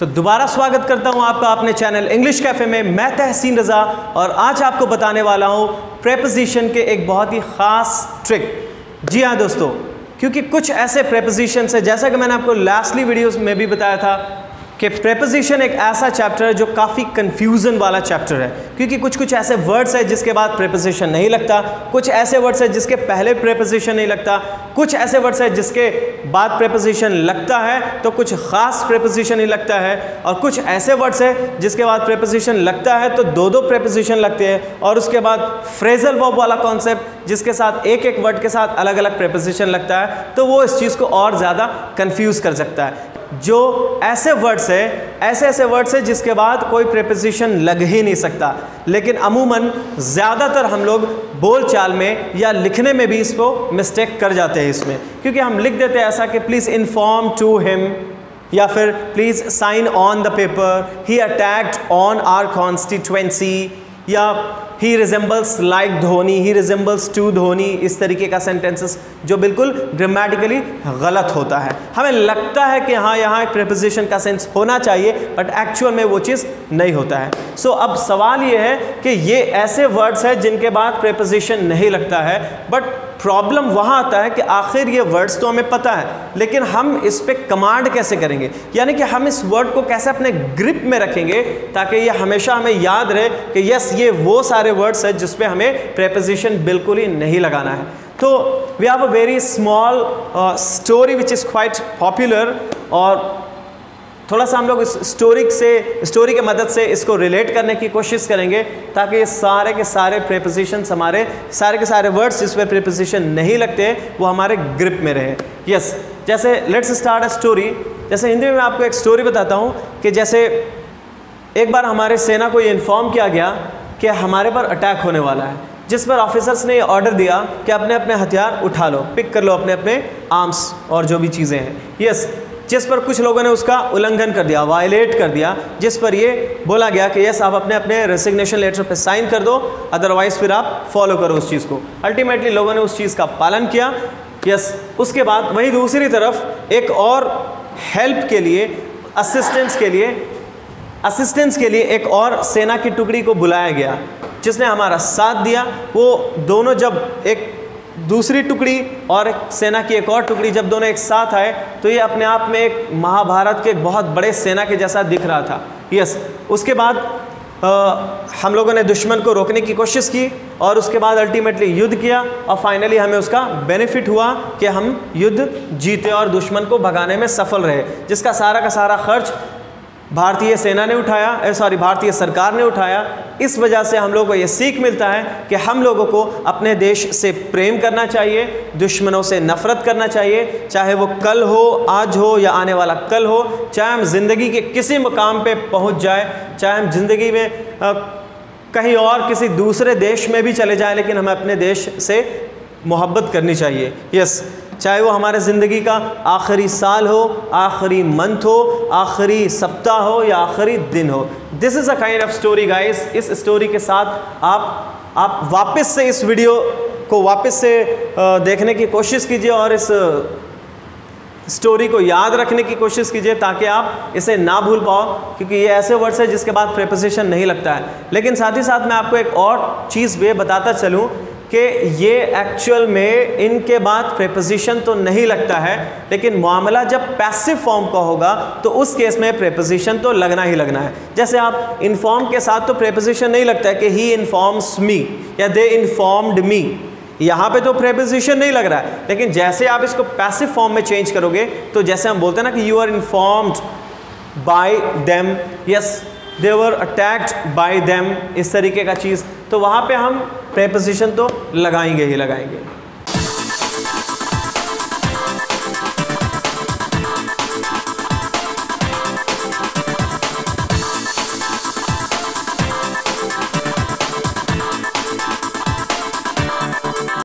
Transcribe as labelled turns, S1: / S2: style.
S1: تو دوبارہ سواگت کرتا ہوں آپ کا اپنے چینل انگلش کیفے میں میں تحسین رضا اور آج آپ کو بتانے والا ہوں پریپوزیشن کے ایک بہت ہی خاص ٹرک جی ہاں دوستو، کیونکہ کچھ ایسے پریپوزیشنس ہیں جیسا کہ میں نے آپ کو لاسٹلی ویڈیوز میں بھی بتایا تھا کہ پریپوزیشن ایک ایسا چیپٹر ہے جو کافی کنفیوژن والا چیپٹر ہے۔ کیونکہ کچھ کچھ ایسے ورڈز ہیں جس کے بعد پریپوزیشن نہیں لگتا، کچھ ایسے ورڈز ہیں جس کے پہلے پریپوزیشن نہیں لگتا، کچھ ایسے ورڈز ہیں جس کے بعد پریپوزیشن لگتا ہے تو کچھ خاص پریپوزیشن ہی لگتا ہے۔ اور کچھ ایسے ورڈز ہیں جس کے بعد پریپوزیشن لگتا ہے تو دو دو پریپوزیشن لگتے ہیں۔ اور اس کے بعد فریزل وب والا کانسیپٹ جس کے ساتھ ایک ایک ورڈ کے ساتھ الگ الگ پریپوزیشن لگتا ہے تو وہ اس چیز کو اور زیادہ کنفیوز کر سکتا ہے۔ جو ایسے ورڈز ہیں، ایسے ایسے ورڈز ہیں جس کے بعد کوئی پریپوزیشن لگ ہی نہیں سکتا۔ لیکن عموماً زیادہ تر ہم لوگ بول چال میں یا لکھنے میں بھی اس کو مسٹیک کر جاتے ہیں اس میں۔ کیونکہ ہم لکھ دیتے ہیں ایسا کہ پلیز انفارم ٹو ہم یا پھر please sign on the paper he attacked on our constituency یا he resembles like Dhoni he resembles to Dhoni اس طریقے کا سینٹینسز جو بالکل گرامیٹیکلی غلط ہوتا ہے۔ ہمیں لگتا ہے کہ ہاں یہاں ایک پریپوزیشن کا سینس ہونا چاہیے بٹ ایکچوئل میں وہ چیز نہیں ہوتا ہے۔ سو اب سوال یہ ہے کہ یہ ایسے ورڈز ہیں جن کے بعد پریپوزیشن نہیں لگتا ہے بٹ پرابلم وہاں آتا ہے کہ آخر یہ ورڈز تو ہمیں پتہ ہے، لیکن ہم اس پہ کمانڈ کیسے کریں گے؟ یعنی کہ ہم اس ورڈ کو کیسے اپنے گرپ میں رکھیں گے تاکہ یہ ہمیشہ ہمیں یاد رہے کہ یس یہ وہ سارے ورڈز ہیں جس پہ ہمیں پریپوزیشن بالکل ہی نہیں لگانا ہے۔ تو we have a very small story which is quite popular اور تھوڑا سا ہم لوگ اس اسٹوری سے اسٹوری کے مدد سے اس کو ریلیٹ کرنے کی کوشش کریں گے تاکہ یہ سارے کے سارے پریپوزیشنس ہمارے سارے کے سارے ورڈس جس پہ پریپوزیشن نہیں لگتے وہ ہمارے گرپ میں رہے۔ یس جیسے لیٹس اسٹارٹ اے اسٹوری جیسے ہندی میں میں آپ کو ایک اسٹوری بتاتا ہوں کہ جیسے ایک بار ہمارے سینا کو یہ انفارم کیا گیا کہ ہمارے پر اٹیک ہونے والا ہے۔ جس پر آفیسرس نے یہ آرڈر دیا کہ اپنے اپنے ہتھیار اٹھا لو پک کر لو اپنے اپنے آرمس اور جو بھی چیزیں ہیں۔ یس جس پر کچھ لوگوں نے اس کا النگھن کر دیا وائلیٹ کر دیا، جس پر یہ بولا گیا کہ یس آپ اپنے اپنے ریسیگنیشن لیٹر پہ سائن کر دو ادروائز پھر آپ فالو کرو اس چیز کو۔ الٹیمیٹلی لوگوں نے اس چیز کا پالن کیا۔ یس اس کے بعد وہیں دوسری طرف ایک اور ہیلپ کے لیے اسسٹنس کے لیے اسسٹنس کے لیے ایک اور سینا کی ٹکڑی کو بلایا گیا، جس نے ہمارا ساتھ دیا۔ وہ دونوں جب ایک دوسری ٹکڑی اور سینا کی ایک اور ٹکڑی جب دونوں ایک ساتھ آئے تو یہ اپنے آپ میں ایک مہا بھارت کے ایک بہت بڑے سینا کے جیسا دکھ رہا تھا۔ یس اس کے بعد ہم لوگوں نے دشمن کو روکنے کی کوشش کی اور اس کے بعد الٹیمیٹلی یدھ کیا اور فائنلی ہمیں اس کا بینیفٹ ہوا کہ ہم یدھ جیتے اور دشمن کو بھگانے میں سفل رہے، جس کا سارا کا سارا خرچ بھارتیہ سینا نے اٹھایا سوری، بھارتیہ سرکار نے اٹھایا۔ اس وجہ سے ہم لوگوں کو یہ سیکھ ملتا ہے کہ ہم لوگوں کو اپنے دیش سے پریم کرنا چاہیے، دشمنوں سے نفرت کرنا چاہیے۔ چاہے وہ کل ہو، آج ہو یا آنے والا کل ہو، چاہے ہم زندگی کے کسی مقام پہ پہنچ جائے، چاہے ہم زندگی میں کہیں اور کسی دوسرے دیش میں بھی چلے جائیں، لیکن ہمیں اپنے دیش سے محبت کرنی چاہیے۔ یس چاہے وہ ہمارے زندگی کا آخری سال ہو، آخری منتھ ہو، آخری سپتہ ہو یا آخری دن ہو۔ This is a kind of story guys us story کے ساتھ آپ آپ واپس سے اس ویڈیو کو واپس سے دیکھنے کی کوشش کیجیے اور اس اسٹوری کو یاد رکھنے کی کوشش کیجیے تاکہ آپ اسے نہ بھول پاؤ، کیونکہ یہ ایسے ورڈس ہیں جس کے بعد پریپوزیشن نہیں لگتا ہے۔ لیکن ساتھ ہی ساتھ میں آپ کو ایک اور چیز بھی بتاتا چلوں۔ کہ یہ ایکچول میں ان کے بعد پریپوزیشن تو نہیں لگتا ہے، لیکن معاملہ جب پیسو فارم کا ہوگا تو اس کیس میں پریپوزیشن تو لگنا ہی لگنا ہے۔ جیسے آپ انفارم کے ساتھ تو پریپوزیشن نہیں لگتا ہے کہ ہی انفارمس می یا دے انفارمڈ می یہاں پہ تو پریپوزیشن نہیں لگ رہا ہے۔ لیکن جیسے آپ اس کو پیسو فارم میں چینج کرو گے، تو جیسے ہم بولتے ہیں نا کہ you are informed by them yes they were attacked by them اس طریقے کا چیز۔ تو وہاں پہ ہم پریپوزیشن تو لگائیں گے ہی لگائیں گے۔